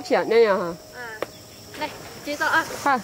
好漂亮呀哈！嗯，来接着啊。好。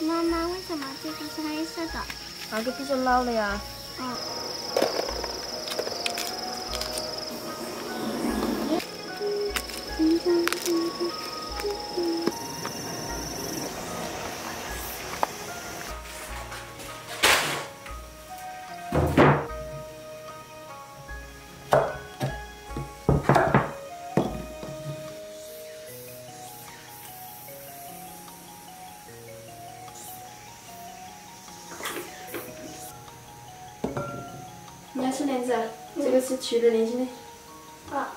妈妈，为什么这个是黑色的？那个比较老了呀。嗯。你要吃莲子，这个是去的年轻的，啊，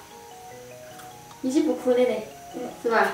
已经不哭了嘞，是吧？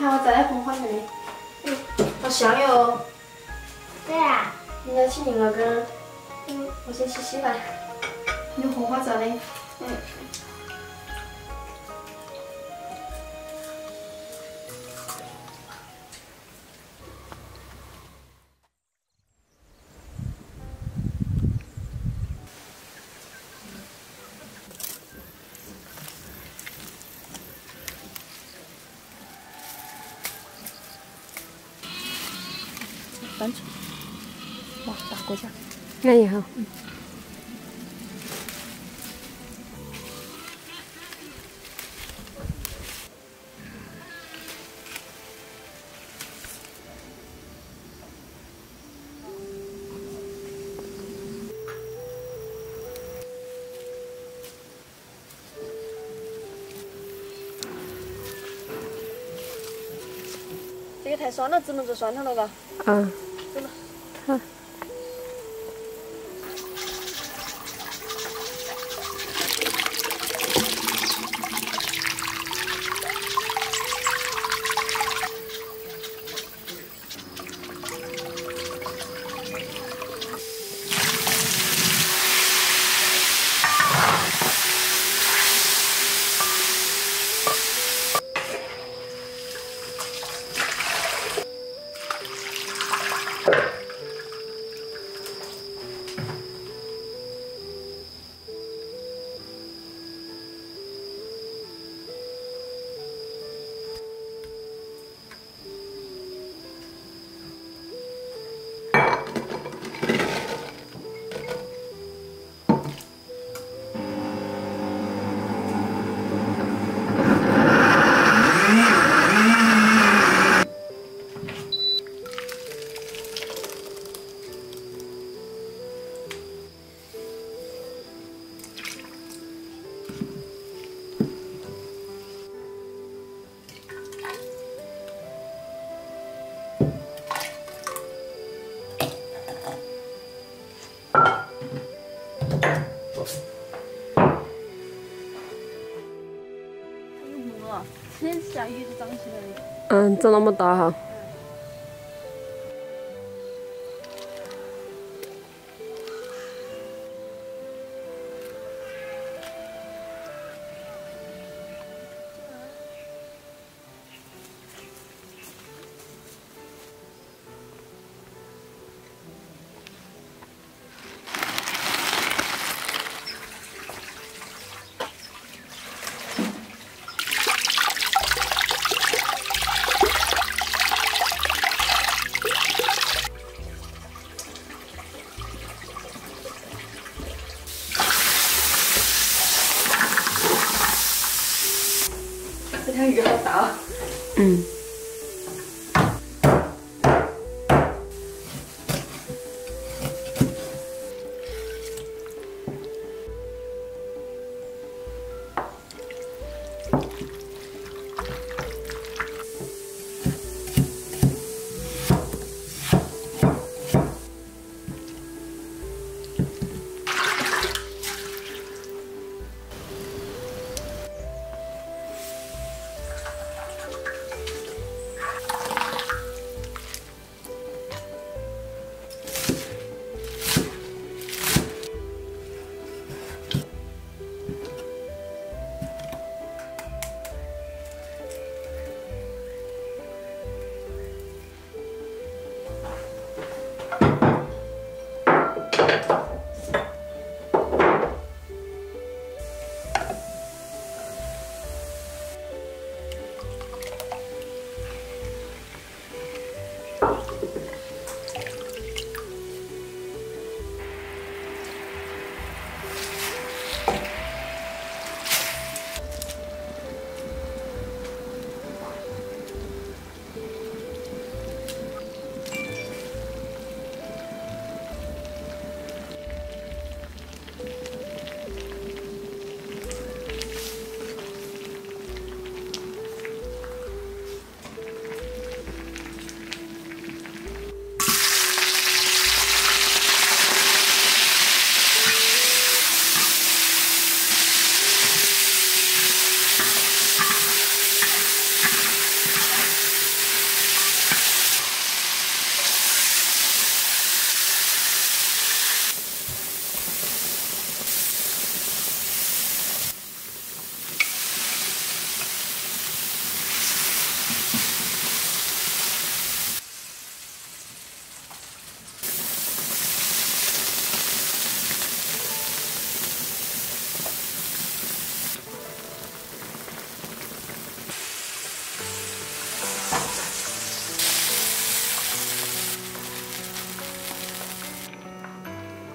看我摘的红花的，嗯，好香哟。对啊。人家请您了根，嗯，我先去洗吧。你红花摘的。嗯。单纯。哇，打过架。那也好。这个太酸了，只能做酸汤了吧？嗯。真的。看。天下雨都长起来了。嗯，长那么大哈。嗯。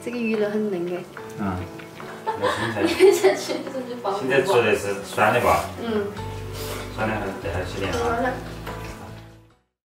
这个鱼肉很嫩的。嗯，现在吃的是酸的吧？嗯，酸的还是带点儿起点啊。好了。